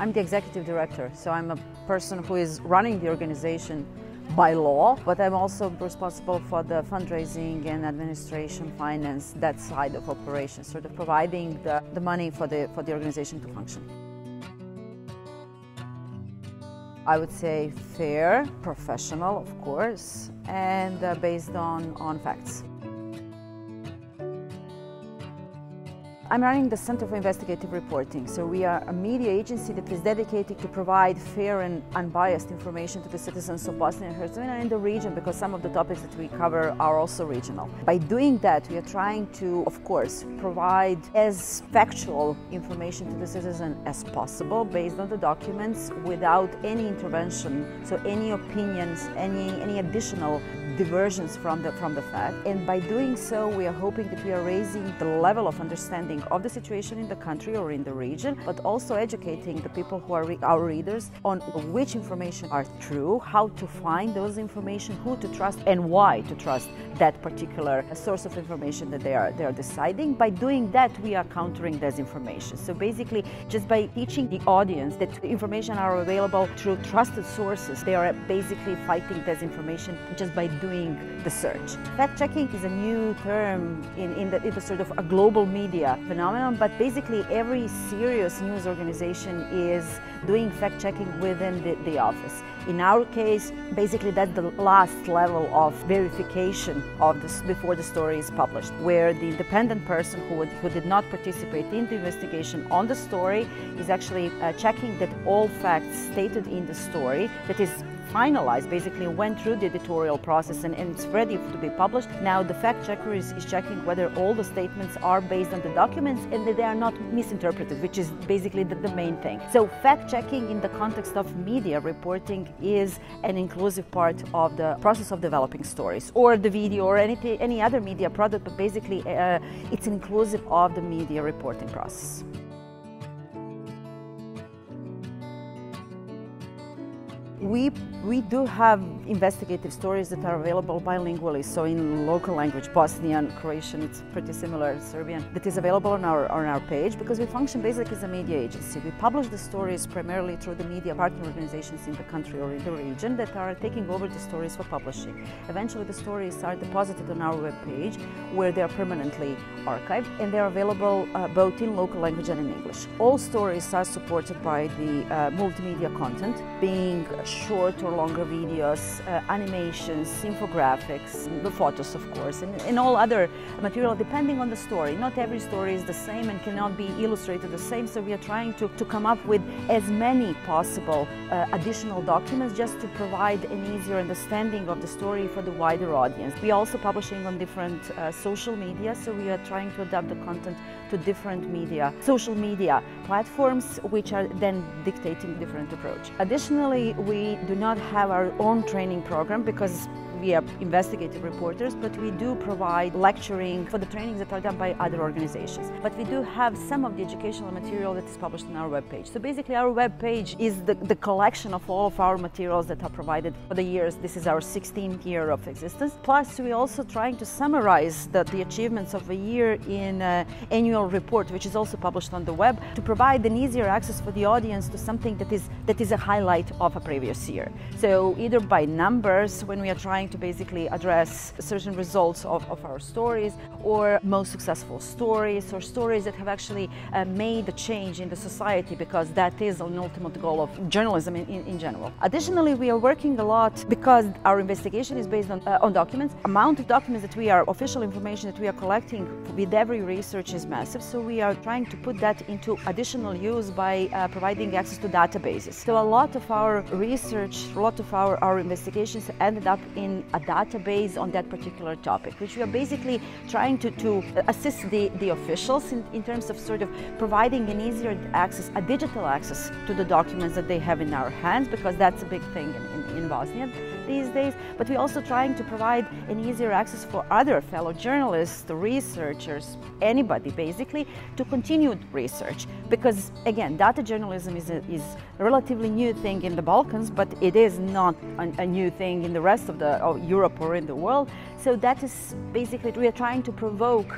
I'm the executive director, so I'm a person who is running the organization by law, but I'm also responsible for the fundraising and administration, finance, that side of operations, sort of providing the, the money for the, for the organization to function. I would say fair, professional, of course, and uh, based on, on facts. I'm running the Center for Investigative Reporting, so we are a media agency that is dedicated to provide fair and unbiased information to the citizens of Bosnia and Herzegovina and the region because some of the topics that we cover are also regional. By doing that, we are trying to, of course, provide as factual information to the citizen as possible based on the documents without any intervention, so any opinions, any, any additional diversions from the, from the fact. And by doing so, we are hoping that we are raising the level of understanding of the situation in the country or in the region, but also educating the people who are re our readers on which information are true, how to find those information, who to trust, and why to trust that particular source of information that they are they are deciding. By doing that, we are countering disinformation. So basically, just by teaching the audience that information are available through trusted sources, they are basically fighting disinformation just by doing the search. Fact checking is a new term in, in, the, in the sort of a global media phenomenon, but basically every serious news organization is doing fact checking within the, the office. In our case, basically that's the last level of verification of this before the story is published, where the independent person who, who did not participate in the investigation on the story is actually uh, checking that all facts stated in the story that is finalized, basically went through the editorial process and, and, it's ready to be published. Now the fact checker is, is checking whether all the statements are based on the documents and that they are not misinterpreted, which is basically the, the main thing. So fact checking in the context of media reporting is an inclusive part of the process of developing stories or the video or any, any other media product, but basically uh, it's inclusive of the media reporting process. We we do have investigative stories that are available bilingually, so in local language, Bosnian, Croatian, it's pretty similar, Serbian, that is available on our, on our page because we function basically as a media agency. We publish the stories primarily through the media partner organizations in the country or in the region that are taking over the stories for publishing. Eventually the stories are deposited on our web page where they are permanently archived and they are available uh, both in local language and in English. All stories are supported by the uh, multimedia content, being short or longer videos, uh, animations, infographics, the photos of course, and, and, all other material depending on the story. Not every story is the same and cannot be illustrated the same, so we are trying to, to come up with as many possible uh, additional documents just to provide an easier understanding of the story for the wider audience. We are also publishing on different uh, social media, so we are trying to adapt the content to different media, social media platforms, which are then dictating different approach. Additionally, we do not have our own training program because we are investigative reporters, but we do provide lecturing for the trainings that are done by other organizations. But we do have some of the educational material that is published on our webpage. So basically our webpage is the, the collection of all of our materials that are provided for the years. This is our 16th year of existence. Plus we're also trying to summarize the, the achievements of a year in an annual report, which is also published on the web, to provide an easier access for the audience to something that is, that is a highlight of a previous year. So either by numbers, when we are trying to basically address certain results of, of our stories or most successful stories or stories that have actually uh, made a change in the society because that is an ultimate goal of journalism in, in, in, general. Additionally, we are working a lot because our investigation is based on, uh, on documents. Amount of documents that we are, official information that we are collecting with every research is massive, so we are trying to put that into additional use by uh, providing access to databases. So a lot of our research, a lot of our, our investigations ended up in a database on that particular topic, which we are basically trying to, to assist the, the officials in, in terms of sort of providing an easier access, a digital access to the documents that they have in our hands, because that's a big thing in, in, in Bosnia these days, but we're also trying to provide an easier access for other fellow journalists, researchers, anybody basically, to continue research. Because again, data journalism is a, is relatively new thing in the Balkans, but it is not a, a new thing in the rest of the Europe or in the world. So that is basically, we are trying to provoke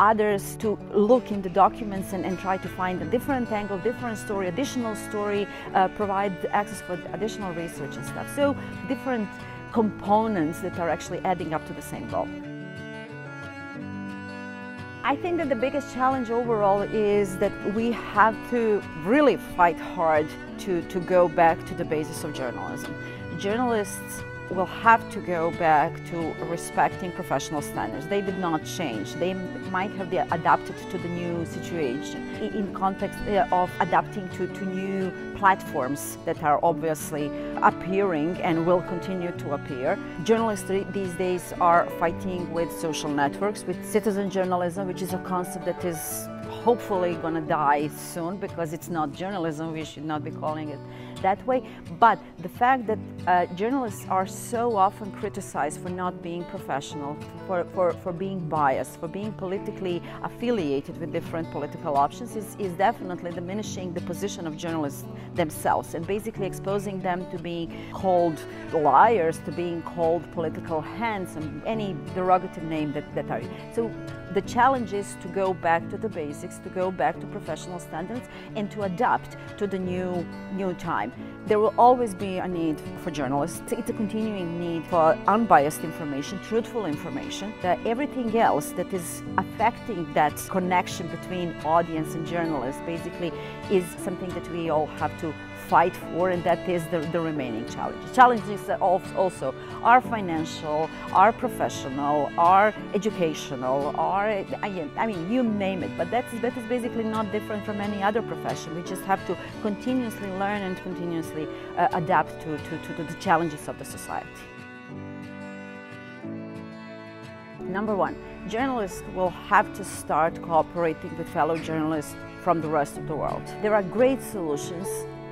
others to look in the documents and, and try to find a different angle, different story, additional story, uh, provide access for additional research and stuff. So different components that are actually adding up to the same goal. I think that the biggest challenge overall is that we have to really fight hard to, to go back to the basis of journalism. Journalists will have to go back to respecting professional standards. They did not change. They might have adapted to the new situation in context uh, of adapting to, to new platforms that are obviously appearing and will continue to appear. Journalists these days are fighting with social networks, with citizen journalism, which is a concept that is hopefully going to die soon because it's not journalism. We should not be calling it that way. But the fact that uh, journalists are so often criticized for not being professional, for, for, for being biased, for being politically affiliated with different political options is, is definitely diminishing the position of journalists themselves and basically exposing them to being called liars, to being called political hands, and any derogative name that, that are. So the challenge is to go back to the basics, to go back to professional standards, and to adapt to the new new time. There will always be a need for journalists. It's a continuing need for unbiased information, truthful information. That everything else that is affecting that connection between audience and journalists basically is something that we all have to fight for, and that is the, the remaining challenge. Challenges also are financial, are professional, are educational, are, I mean, you name it, but that's, that is basically not different from any other profession. We just have to continuously learn and continuously uh, adapt to, to, to the challenges of the society. Number one, journalists will have to start cooperating with fellow journalists from the rest of the world. There are great solutions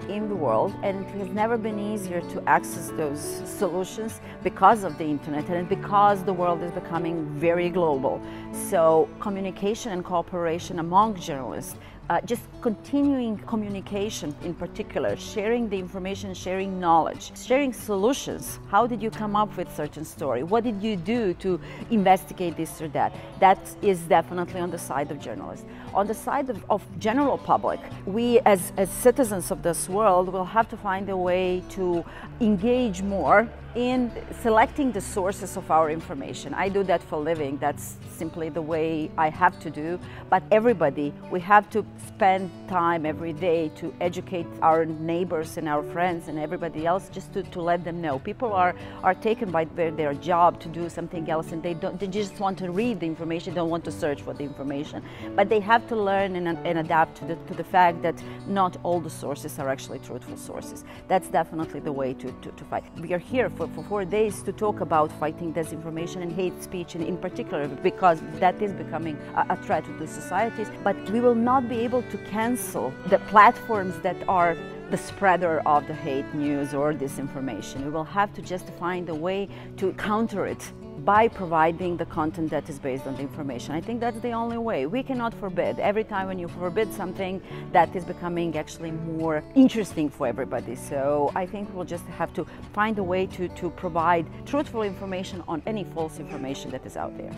in the world and it has never been easier to access those solutions because of the internet and because the world is becoming very global. So communication and cooperation among journalists uh, just continuing communication in particular, sharing the information, sharing knowledge, sharing solutions. How did you come up with certain story? What did you do to investigate this or that? That is definitely on the side of journalists. On the side of, of general public, we as, as citizens of this world will have to find a way to engage more in selecting the sources of our information. I do that for living. That's simply the way I have to do. But everybody, we have to spend time every day to educate our neighbors and our friends and everybody else just to, to let them know. People are, are taken by their, their job to do something else and they, don't, they just want to read the information, don't want to search for the information. But they have to learn and, and adapt to the, to the fact that not all the sources are actually truthful sources. That's definitely the way to, to, to fight. We are here for, for four days to talk about fighting disinformation and hate speech in, in particular because that is becoming a, a threat to the societies. But we will not be able to cancel the platforms that are the spreader of the hate news or disinformation. We will have to just find a way to counter it by providing the content that is based on the information. I think that's the only way. We cannot forbid. Every time when you forbid something, that is becoming actually more interesting for everybody. So I think we'll just have to find a way to, to provide truthful information on any false information that is out there.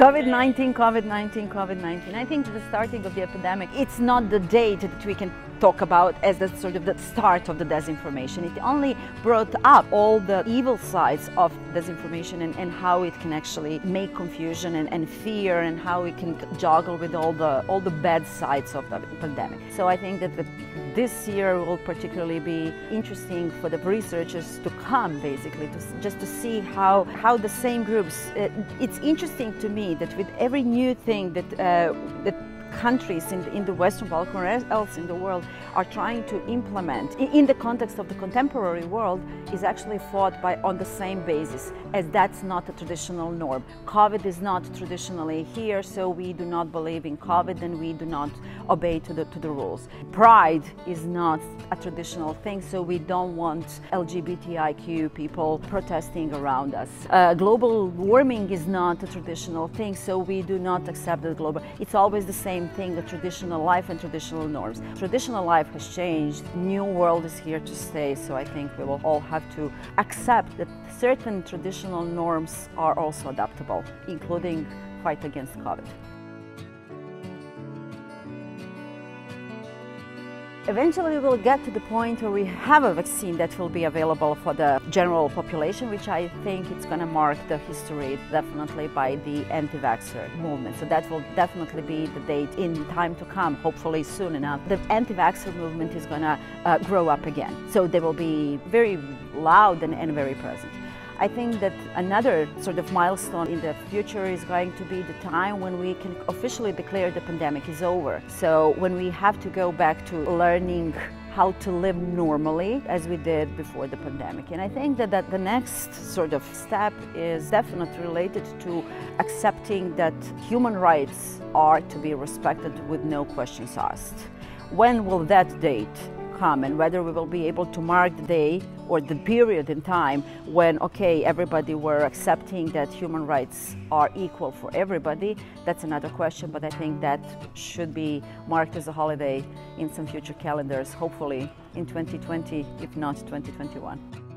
COVID-19, COVID-19, COVID-19. I think the starting of the epidemic, it's not the date that we can talk about as the sort of the start of the disinformation. It only brought up all the evil sides of disinformation and, and how it can actually make confusion and, and fear and how we can juggle with all the all the bad sides of the pandemic. So I think that the, this year will particularly be interesting for the researchers to come basically to, just to see how how the same groups. Uh, it's interesting to me that with every new thing that uh, that countries in the, in the Western Balkan or else in the world are trying to implement in, in, the context of the contemporary world is actually fought by on the same basis as that's not a traditional norm. COVID is not traditionally here, so we do not believe in COVID and we do not obey to the, to the rules. Pride is not a traditional thing, so we don't want LGBTIQ people protesting around us. Uh, global warming is not a traditional thing, so we do not accept the global. It's always the same same thing, the traditional life and traditional norms. Traditional life has changed, new world is here to stay, so I think we will all have to accept that certain traditional norms are also adaptable, including fight against COVID. Eventually, we will get to the point where we have a vaccine that will be available for the general population, which I think it's going to mark the history definitely by the anti-vaxxer movement. So that will definitely be the date in time to come, hopefully soon enough. The anti-vaxxer movement is going to uh, grow up again. So they will be very loud and, and very present. I think that another sort of milestone in the future is going to be the time when we can officially declare the pandemic is over. So when we have to go back to learning how to live normally as we did before the pandemic. And I think that, that the next sort of step is definitely related to accepting that human rights are to be respected with no questions asked. When will that date come and whether we will be able to mark the day or the period in time when, okay, everybody were accepting that human rights are equal for everybody, that's another question, but I think that should be marked as a holiday in some future calendars, hopefully in 2020, if not 2021.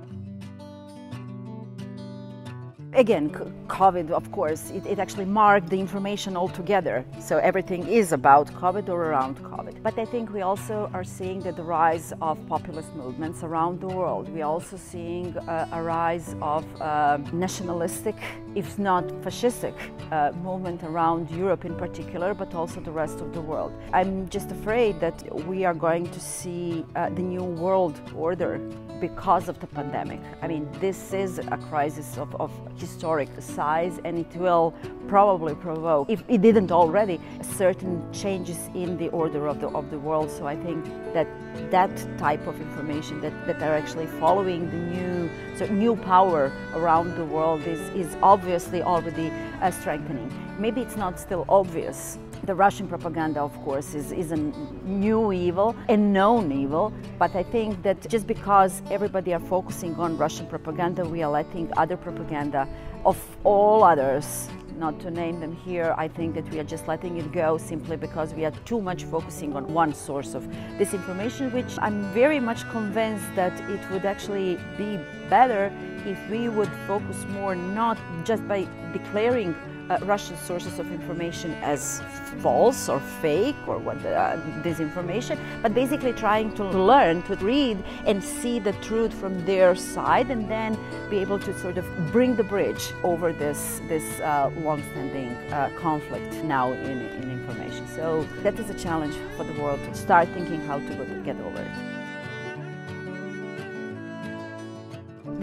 Again, COVID, of course, it, it, actually marked the information altogether. So everything is about COVID or around COVID. But I think we also are seeing that the rise of populist movements around the world. We're also seeing uh, a rise of uh, nationalistic, if not fascistic, uh, movement around Europe in particular, but also the rest of the world. I'm just afraid that we are going to see uh, the new world order because of the pandemic. I mean, this is a crisis of, of historic size and it will probably provoke, if it didn't already, certain changes in the order of the, of the world. So I think that that type of information that, that are actually following the new, so new power around the world is, is obviously already uh, strengthening. Maybe it's not still obvious the Russian propaganda, of course, is, is a new evil, a known evil, but I think that just because everybody are focusing on Russian propaganda, we are letting other propaganda of all others not to name them here, I think that we are just letting it go simply because we are too much focusing on one source of this information, which I'm very much convinced that it would actually be better if we would focus more not just by declaring uh, Russian sources of information as false or fake or what uh, disinformation, but basically trying to learn to read and see the truth from their side, and then be able to sort of bring the bridge over this this uh, long-standing uh, conflict now in, in information. So that is a challenge for the world to start thinking how to get over it.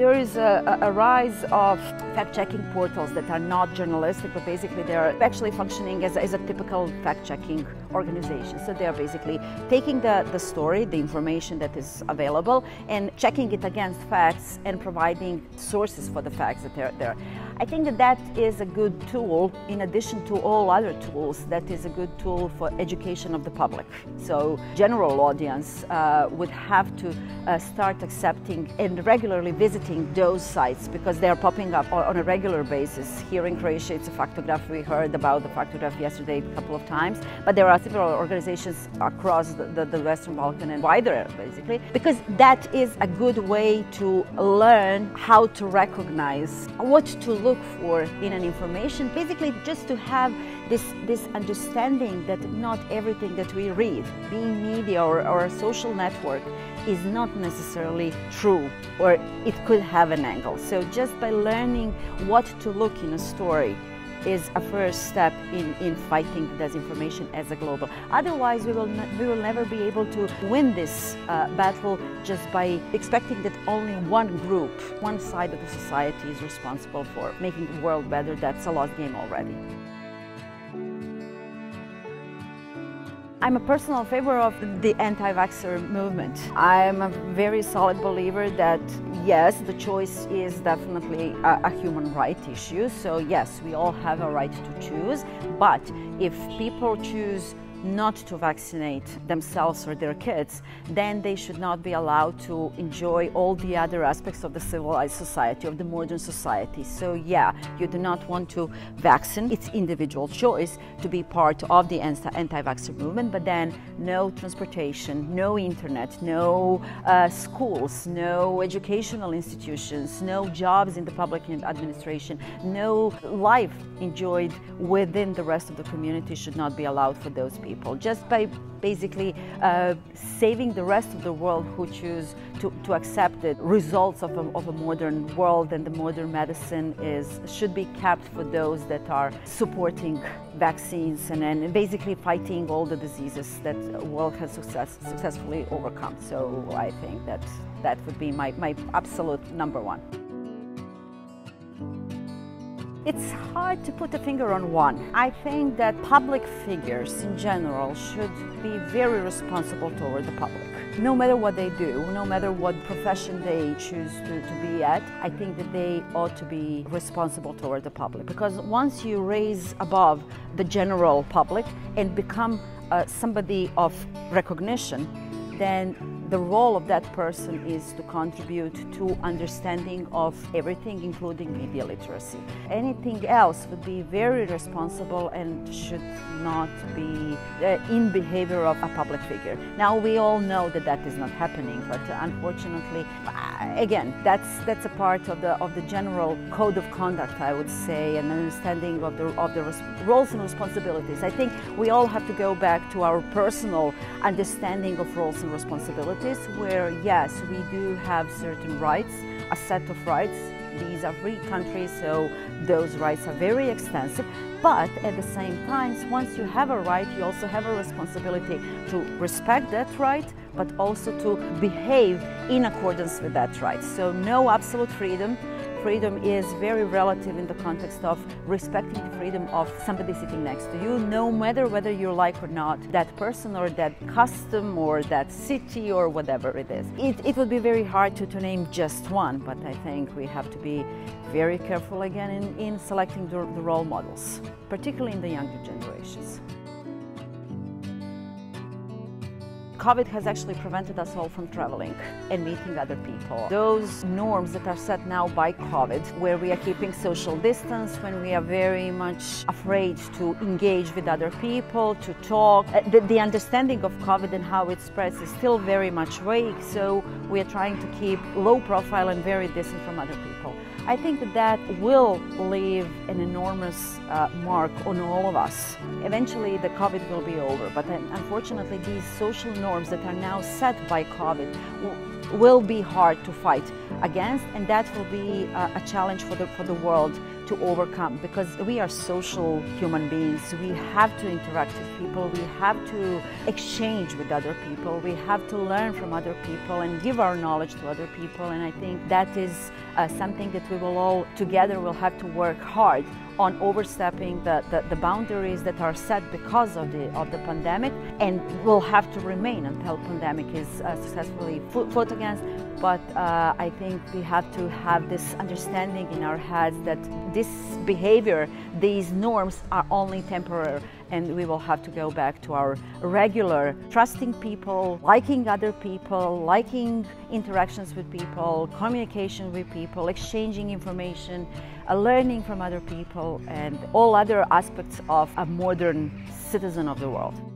There is a, a rise of fact-checking portals that are not journalistic, but basically they are actually functioning as, as a typical fact-checking organization. So they are basically taking the, the story, the information that is available, and checking it against facts and providing sources for the facts that they're there. I think that that is a good tool in addition to all other tools. That is a good tool for education of the public. So general audience uh, would have to uh, start accepting and regularly visiting those sites because they are popping up on a regular basis. Here in Croatia, it's a Faktograf, We heard about the Faktograf yesterday a couple of times, but there are several organizations across the, the, the Western Balkan and wider, basically, because that is a good way to learn how to recognize what to look look for in an information, basically just to have this, this understanding that not everything that we read, being media or, social network, is not necessarily true or it could have an angle. So just by learning what to look in a story, is a first step in, in fighting disinformation as a global. Otherwise, we will, we will never be able to win this uh, battle just by expecting that only one group, one side of the society is responsible for making the world better. That's a lost game already. I'm a personal favor of the anti-vaxxer movement. I'm a very solid believer that yes, the choice is definitely a, a, human right issue. So yes, we all have a right to choose. But if people choose not to vaccinate themselves or their kids, then they should not be allowed to enjoy all the other aspects of the civilized society, of the modern society. So, yeah, you do not want to vaccinate. It's individual choice to be part of the anti vaxxer movement, but then no transportation, no internet, no uh, schools, no educational institutions, no jobs in the public administration, no life enjoyed within the rest of the community should not be allowed for those people. Just by basically uh, saving the rest of the world who choose to, to accept the results of a, of a modern world and the modern medicine is should be kept for those that are supporting vaccines and then basically fighting all the diseases that the world has success, successfully overcome. So I think that that would be my, my absolute number one. It's hard to put a finger on one. I think that public figures in general should be very responsible toward the public. No matter what they do, no matter what profession they choose to, to be at, I think that they ought to be responsible toward the public. Because once you raise above the general public and become uh, somebody of recognition, then the role of that person is to contribute to understanding of everything, including media literacy. Anything else would be very responsible and should not be uh, in behavior of a public figure. Now we all know that that is not happening, but unfortunately, uh, again, that's that's a part of the of the general code of conduct, I would say, and understanding of the of the roles and responsibilities. I think we all have to go back to our personal understanding of roles and responsibilities where, yes, we do have certain rights, a set of rights. These are free countries, so those rights are very extensive. But at the same time, once you have a right, you also have a responsibility to respect that right, but also to behave in accordance with that right. So, no absolute freedom, freedom is very relative in the context of respecting the freedom of somebody sitting next to you, no matter whether you like or not that person or that custom or that city or whatever it is. It, it would be very hard to, to name just one, but I think we have to be very careful again in, in selecting the, the role models, particularly in the younger generations. COVID has actually prevented us all from traveling and meeting other people. Those norms that are set now by COVID, where we are keeping social distance, when we are very much afraid to engage with other people, to talk, uh, the, the understanding of COVID and how it spreads is still very much vague, so we are trying to keep low profile and very distant from other people. I think that that will leave an enormous uh, mark on all of us. Eventually, the COVID will be over, but unfortunately, these social norms that are now set by COVID will be hard to fight against, and that will be a, a challenge for the, for the world to overcome because we are social human beings. We have to interact with people, we have to exchange with other people, we have to learn from other people and give our knowledge to other people. And I think that is uh, something that we will all together will have to work hard on overstepping the, the, the, boundaries that are set because of the of the pandemic and will have to remain until pandemic is uh, successfully fought against. But uh, I think we have to have this understanding in our heads that this behavior, these norms are only temporary and we will have to go back to our regular trusting people, liking other people, liking interactions with people, communication with people, exchanging information, learning from other people, and all other aspects of a modern citizen of the world.